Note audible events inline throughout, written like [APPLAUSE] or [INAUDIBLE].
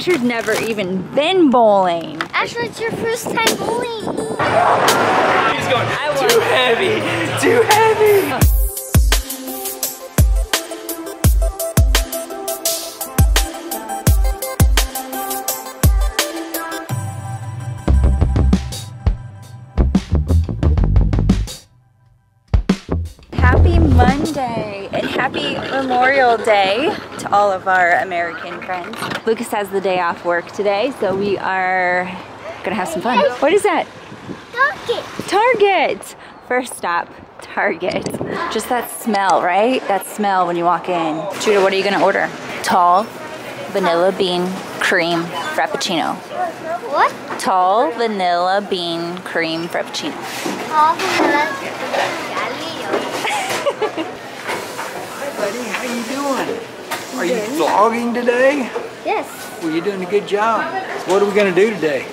Asher's never even been bowling. Asher, it's your first time bowling. He's going I too won. heavy, too heavy. Monday and happy Memorial Day to all of our American friends. Lucas has the day off work today, so we are gonna have some fun. What is that? Target. Target! First stop, Target. Just that smell, right? That smell when you walk in. Judah, what are you gonna order? Tall, vanilla bean, cream, frappuccino. What? Tall, vanilla bean, cream, frappuccino. Oh, vanilla. Hi, buddy. How you doing? Are you vlogging today? Yes. Well, you're doing a good job. What are we gonna do today?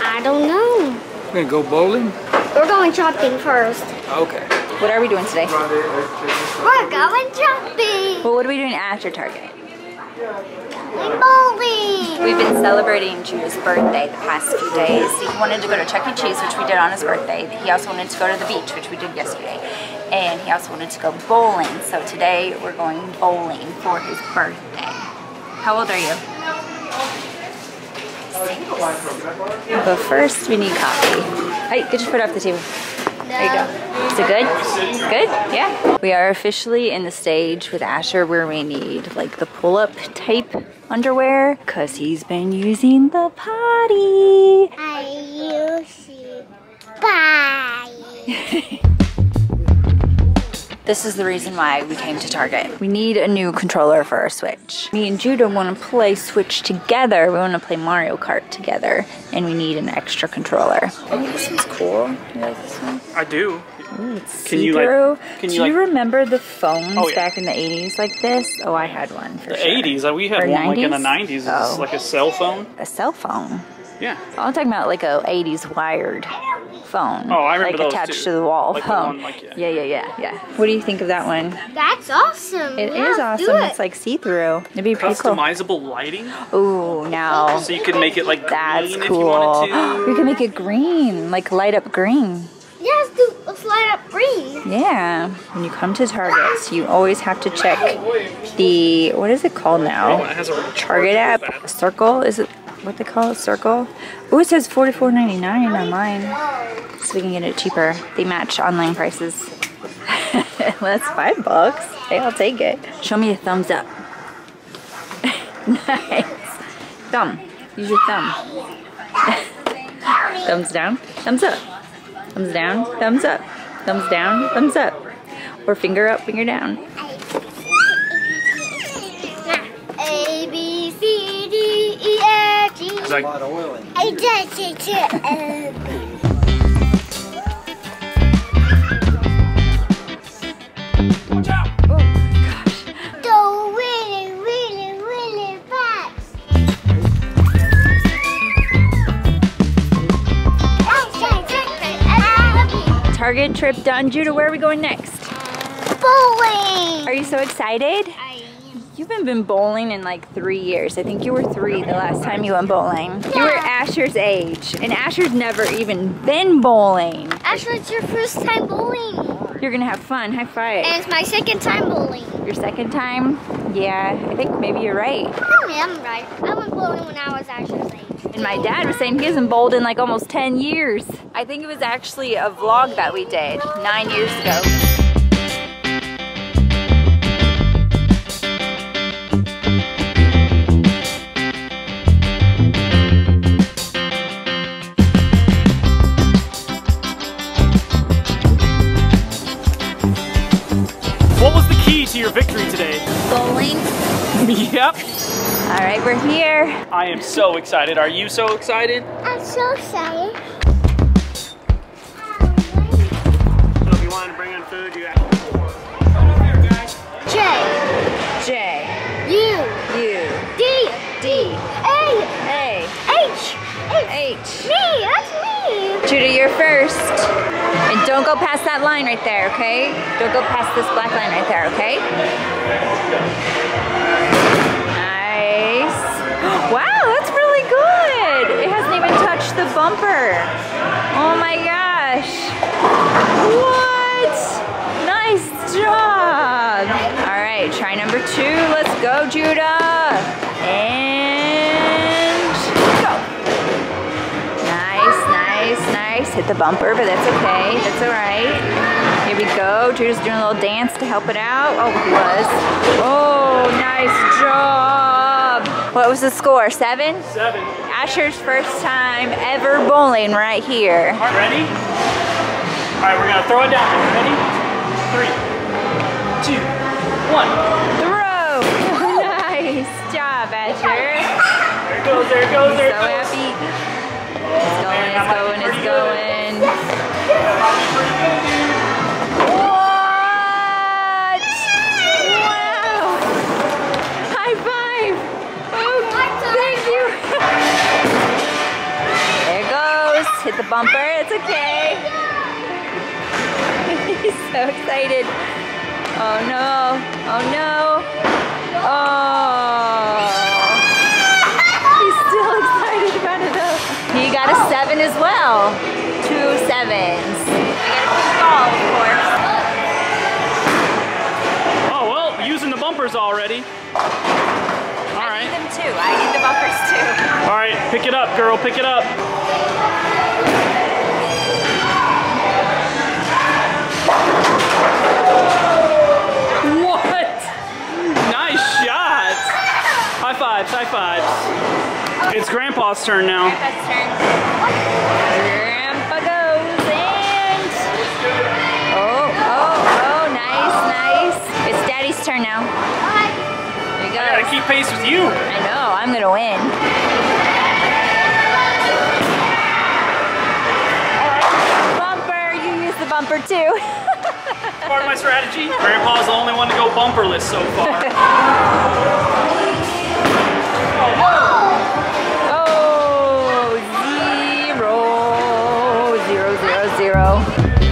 I don't know. We're gonna go bowling. We're going shopping first. Okay. What are we doing today? We're going shopping. Well, what are we doing after Target? We're bowling. We've been celebrating Judah's birthday the past few days. He wanted to go to Chuck E. Cheese, which we did on his birthday. He also wanted to go to the beach, which we did yesterday. And he also wanted to go bowling. So today we're going bowling for his birthday. How old are you? Six. But first we need coffee. Hey, get your foot off the table. There you go. Is it good? Good? Yeah. We are officially in the stage with Asher where we need like the pull-up type underwear because he's been using the potty. I use it. Bye. [LAUGHS] This is the reason why we came to Target. We need a new controller for our Switch. Me and Judah want to play Switch together. We want to play Mario Kart together and we need an extra controller. Oh, this one's cool. You like this one? I do. Ooh, Can you, like- see-through. can Do you, you like- remember the phones Oh, yeah. back in the 80s like this? Oh, I had one for The sure. 80s. uh, We had Or one like in the 90s? 90s. It's Oh. like a cell phone. A cell phone. Yeah. I'm talking about like a 80s wired phone. Oh, I remember Like those attached too. to the wall Like the phone. one, like, yeah. yeah, yeah, yeah, yeah. What do you think of that one? That's awesome. It is Let's do awesome. it. It's like see-through. It'd be pretty cool. Customizable lighting. Ooh, now So you could make it like that's green if you cool. wanted [GASPS] we to. can make it green, like light up green. Yes, dude. Let's light up green. Yeah. When you come to Targets, you always have to check the what is it called Oh, now? it has a Target app. that. Circle is it? What they call it? Circle. Oh, it says forty four ninety nine online, so we can get it cheaper. They match online prices. [LAUGHS] well, that's five bucks. Hey, I'll take it. Show me a thumbs up. [LAUGHS] nice. Thumb. Use your thumb. [LAUGHS] thumbs down. Thumbs up. Thumbs down. Thumbs up. Thumbs down. Thumbs up. Or finger up. Finger down. F G. It's like, I just it. Oh gosh. Go really, really, really fast. Target trip done. Judah, where are we going next? Bowling. Are you so excited? I am. You haven't been bowling in like three years. I think you were three the last time you went bowling. You were Asher's age, and Asher's never even been bowling. Asher, it's your first time bowling. You're gonna have fun. High five. And it's my second time bowling. Your second time? Yeah, I think maybe you're right. I am right. I went bowling when I was Asher's age. And my dad was saying he hasn't bowled in like almost 10 years. I think it was actually a vlog that we did nine years ago. Your victory today? Bowling. [LAUGHS] yep. All right, we're here. I am so excited. Are you so excited? I'm so excited. So if you wanted to bring in food, you J J, U U, D D, A A, H H. H. Me, that's me. Judah, you're first. Don't go past that line right there, okay? Don't go past this black line right there, okay? Nice. [GASPS] Wow, that's really good. It hasn't even touched the bumper. Oh my gosh. What? Nice job. All right, try number two. Let's go, Judah. Hit the bumper, but that's okay. That's all right. Here we go. Judah's doing a little dance to help it out. Oh, he was. Oh, nice job. What was the score? Seven? Seven. Asher's first time ever bowling right here. All right, ready? All right, we're gonna throw it down. Ready? Three, two, one. Throw! [LAUGHS] nice job, Asher. There it goes, there it goes, there it So happy. It's it's going, it's going. Hit the bumper. It's okay. [LAUGHS] He's so excited. Oh no. Oh no. Oh. He's still [LAUGHS] excited about it though. He got a seven as well. Two sevens. I got a pink ball, of course. Oh, well, using the bumpers already. All I right. need them too. I need the bumpers too. All right, pick it up, girl, pick it up. What? Nice shot. High fives, high fives. It's Grandpa's turn now. Grandpa's turn. Pace with you. I know, I'm gonna win. Bumper, you use the bumper too. Part of my strategy. Grandpa's the only one to go bumperless so far. Oh, zero, zero, zero, zero.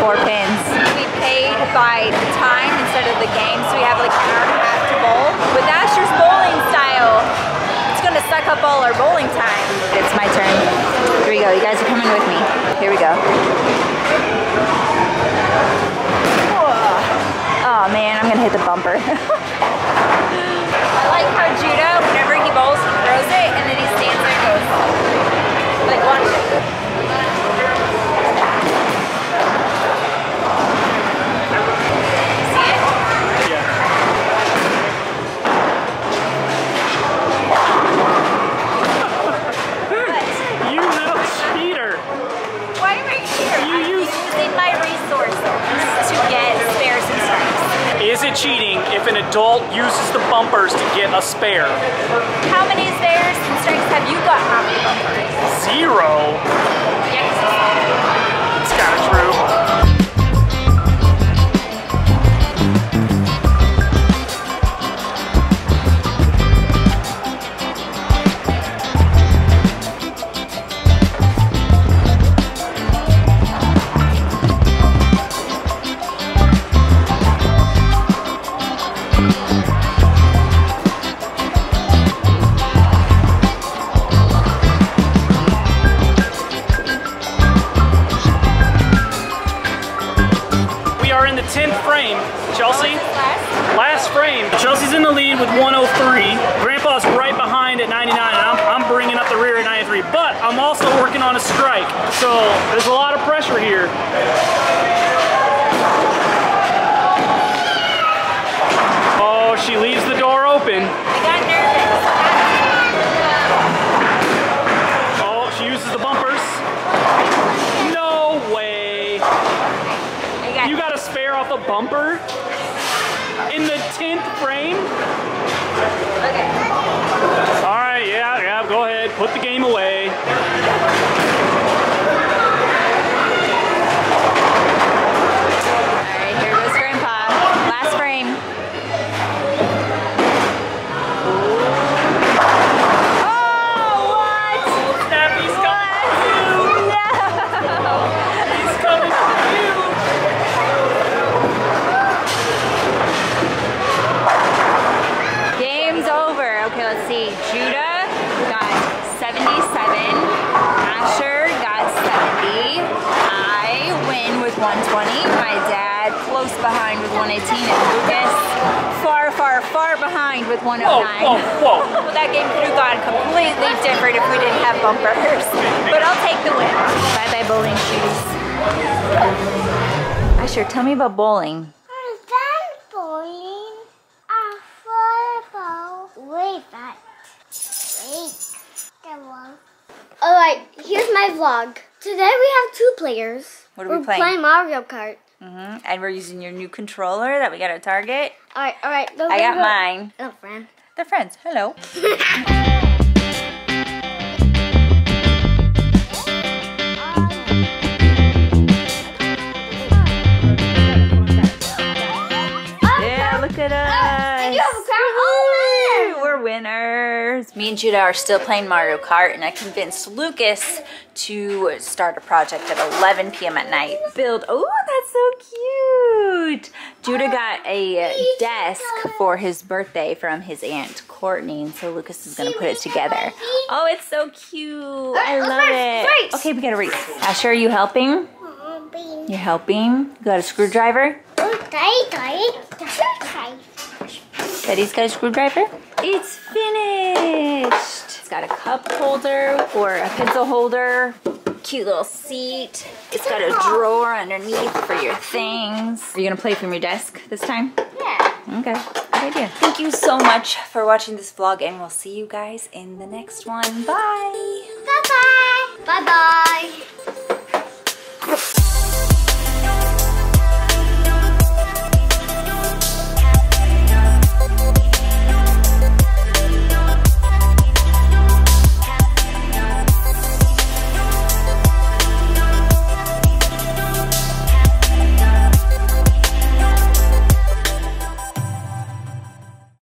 Four pins. We paid by the time instead of the game, so we have like an hour and a half to bowl. With Asher's bowling style, it's gonna suck up all our bowling time. It's my turn. Here we go. You guys are coming with me. Here we go. Oh man, I'm gonna hit the bumper. [LAUGHS] I like how Judah, strikes. Cheating if an adult uses the bumpers to get a spare? How many spares and strikes have you gotten off the bumper? Zero. Yes. I'm also working on a strike, so there's a lot of pressure here. Oh, she leaves the door open. I got nervous. Oh, she uses the bumpers. No way. you got a spare off a bumper? In the 10th frame? Okay. All right, yeah go ahead. Put the game away. Far, far, far behind with 109. Whoa, whoa, whoa. Well, that game could have gone completely different if we didn't have bumpers. But I'll take the win. Bye bye, bowling shoes. Asher, tell me about bowling. I'm done bowling. A football. Wait, that. Wait. That one. Alright, here's my vlog. Today we have two players. What are we We're playing? playing Mario Kart. Hmm And we're using your new controller that we got at Target. Alright, alright. I got mine. Oh, friend. They're friends. Hello. [LAUGHS] Me and Judah are still playing Mario Kart, and I convinced Lucas to start a project at 11 p.m. at night. Build. Oh, that's so cute. Judah got a desk for his birthday from his aunt Courtney, and so Lucas is gonna put it together. Oh, it's so cute. I love it. Okay, we gotta race. Asher, are you helping? You're helping. You got a screwdriver? Oh. Betty's got a screwdriver. It's finished. It's got a cup holder or a pencil holder. Cute little seat. It's got a drawer underneath for your things. Are you gonna play from your desk this time? Yeah. Okay, good idea. Thank you so much for watching this vlog and we'll see you guys in the next one. Bye. Bye-bye. Bye-bye.